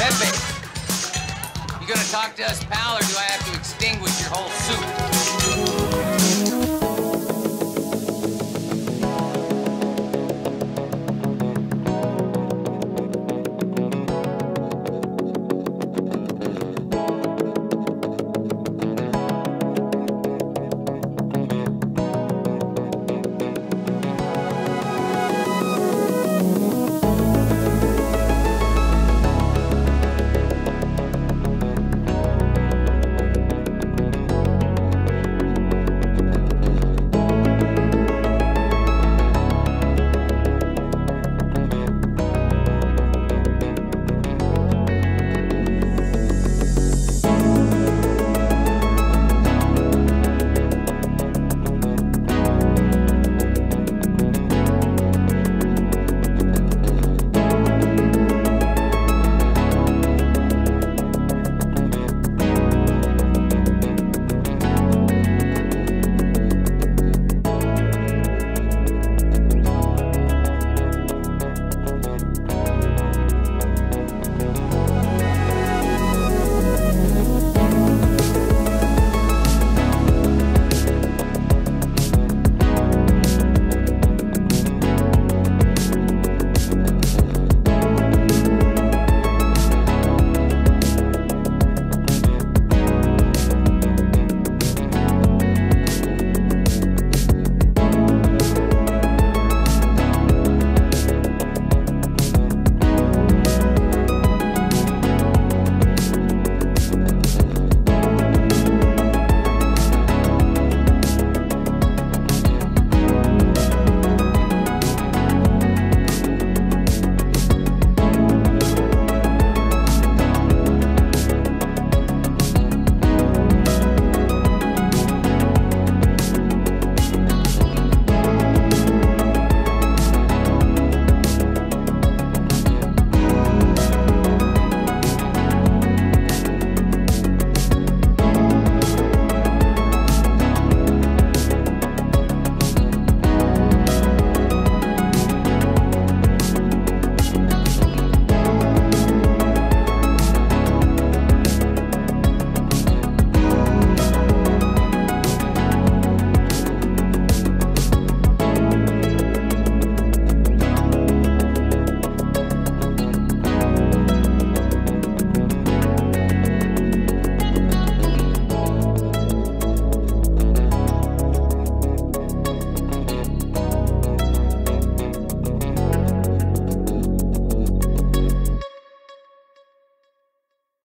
Pepe, you gonna talk to us, pal, or do I have to extinguish your whole suit?